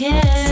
want